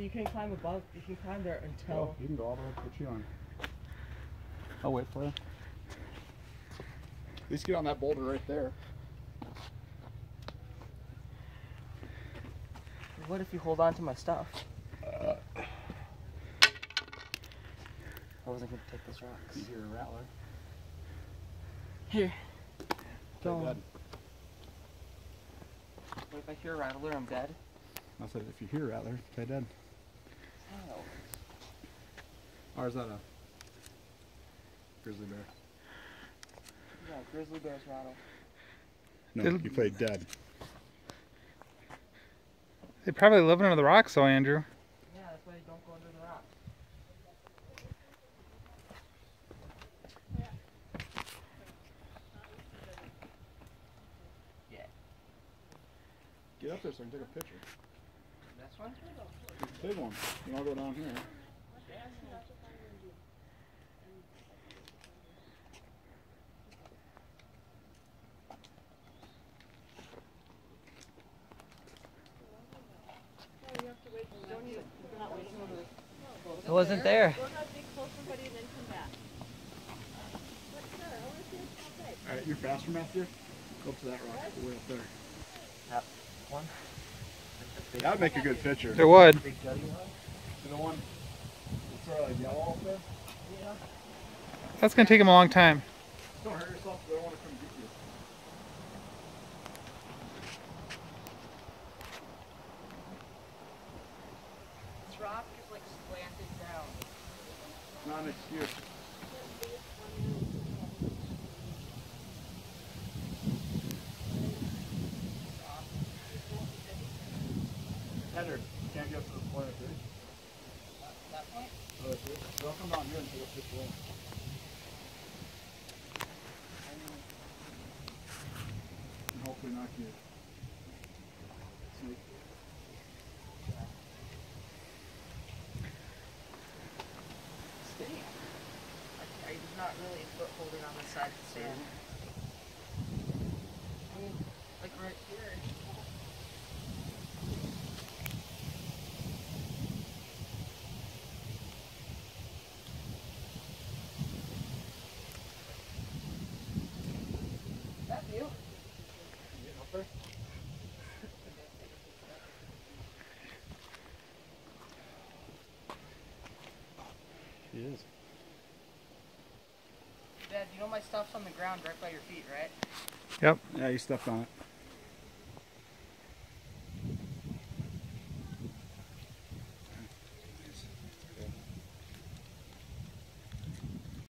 So you can climb above. You can climb there until. Oh, you can go all the way to put you on. I'll wait for you. At least get on that boulder right there. What if you hold on to my stuff? Uh, I wasn't gonna take this rock. you hear a rattler. Here. Play Go. dead. What if I hear a rattler? I'm dead. I said if you hear a rattler, play dead. How? Or is that a grizzly bear? Yeah, grizzly bears rattle. No, It'll- you played dead. They probably live under the rocks, though, Andrew. Yeah, that's why you don't go under the rocks. Yeah. Get up there so I can take a picture. This one? Big one. You want to go down here? It wasn't there. All right, you're faster, Matthew. Go up to that rock, way up there. That one? That would make a good picture. It would. Big? The one that's sort of yellow up there. That's gonna take him a long time. Don't hurt yourself. 'cause I don't want to come get you. This rock is like slanted down. Not an excuse. Heather, you can't get up to the point of this. That point? Oh, that's it. So I'll come down here and take a picture. And hopefully not get snake. Stand. I, I'm not really a foot holding on the side to stand. I mean, like right here. That view? Get up there. She is. Dad, you know my stuff's on the ground right by your feet, right? Yep. Yeah, you stepped on it.